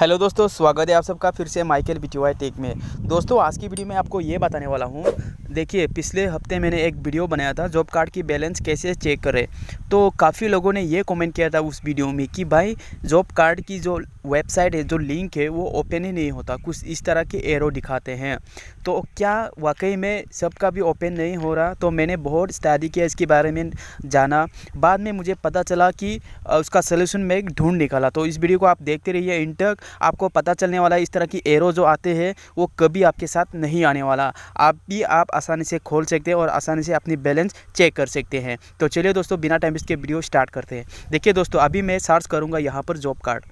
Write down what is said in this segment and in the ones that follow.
Hello दोस्तों, स्वागत है आप सबका फिर से माइकल बिटिवाई टेक में। दोस्तों, आज की वीडियो में आपको ये बताने वाला हूँ देखिए, पिछले हफ़्ते मैंने एक वीडियो बनाया था, जॉब कार्ड की बैलेंस कैसे चेक करें। तो काफ़ी लोगों ने ये कमेंट किया था उस वीडियो में कि भाई, जॉब कार्ड की जो वेबसाइट है, जो लिंक है, वो ओपन ही नहीं होता। कुछ इस तरह के एरो दिखाते हैं। तो क्या वाकई में सबका भी ओपन नहीं हो रहा? तो मैंने बहुत स्टडी किया, इसके बारे में जाना। बाद में मुझे पता चला कि उसका सोल्यूशन मैं ढूंढ निकाला। तो इस वीडियो को आप देखते रहिए इन तक। आपको पता चलने वाला इस तरह की एरो जो आते हैं, वो कभी आपके साथ नहीं आने वाला। आप भी, आप आसानी से खोल सकते हैं और आसानी से अपनी बैलेंस चेक कर सकते हैं। तो चलिए दोस्तों, बिना टाइम इसके वीडियो स्टार्ट करते हैं। देखिए दोस्तों, अभी मैं सर्च करूँगा यहाँ पर जॉब कार्ड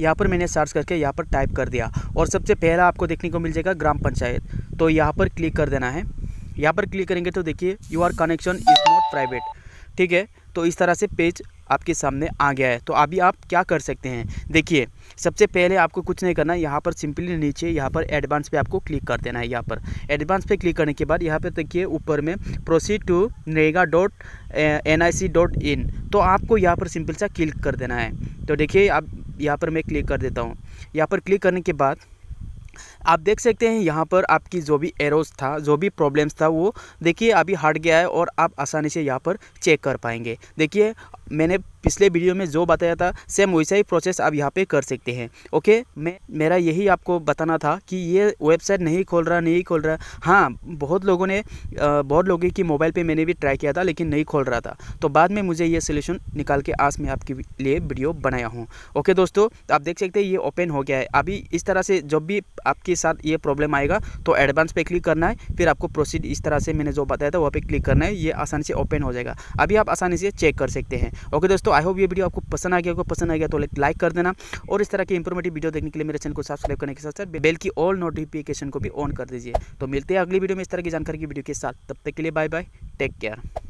यहाँ पर मैंने सर्च करके यहाँ पर टाइप कर दिया। और सबसे पहला आपको देखने को मिल जाएगा ग्राम पंचायत। तो यहाँ पर क्लिक कर देना है। यहाँ पर क्लिक करेंगे तो देखिए your connection is not private ठीक है? तो इस तरह से पेज आपके सामने आ गया है। तो अभी आप क्या कर सकते हैं? देखिए, सबसे पहले आपको कुछ नहीं करना है यहाँ पर सिंपली नीचे, यहाँ पर एडवांस पे आपको क्लिक कर देना है, यहाँ पर। एडवांस पे क्लिक करने के बाद यहाँ पर देखिए, ऊपर में proceed to NREGA dot N I C dot in तो आपको यहाँ पर सिंपल सा क्लिक कर देना है। तो देखिए आप यहाँ पर मैं क्लिक कर देता हूँ। यहाँ पर क्लिक करने के बाद आप देख सकते हैं, यहाँ पर आपकी जो भी एरोस था, जो भी प्रॉब्लम्स था, वो देखिए अभी हट गया है और आप आसानी से यहाँ पर चेक कर पाएँगे। देखिए मैंने पिछले वीडियो में जो बताया था सेम वैसा ही प्रोसेस आप यहाँ पे कर सकते हैं। ओके मैं, मेरा यही आपको बताना था कि ये वेबसाइट नहीं खोल रहा, नहीं खोल रहा। हाँ बहुत लोगों ने बहुत लोगों की मोबाइल पे मैंने भी ट्राई किया था, लेकिन नहीं खोल रहा था। तो बाद में मुझे ये सोल्यूशन निकाल के आज मैं आपके लिए वीडियो बनाया हूँ। ओके दोस्तों? तो आप देख सकते हैं, ये ओपन हो गया है। अभी इस तरह से जब भी आपके साथ ये प्रॉब्लम आएगा तो एडवांस पे क्लिक करना है, फिर आपको प्रोसीड इस तरह से मैंने जो बताया था, वहाँ पर क्लिक करना है, ये आसानी से ओपन हो जाएगा। अभी आप आसानी से चेक कर सकते हैं। ओके दोस्तों आई होप ये वीडियो आपको पसंद आ गया होगा। पसंद आ गया तो लाइक कर देना। और इस तरह की इंफॉर्मेटिव वीडियो देखने के लिए मेरे चैनल को सब्सक्राइब करने के साथ साथ बेल की ऑल नोटिफिकेशन को भी ऑन कर दीजिए। तो मिलते हैं अगली वीडियो में इस तरह की जानकारी की वीडियो के साथ। तब तक के लिए बाय बाय टेक केयर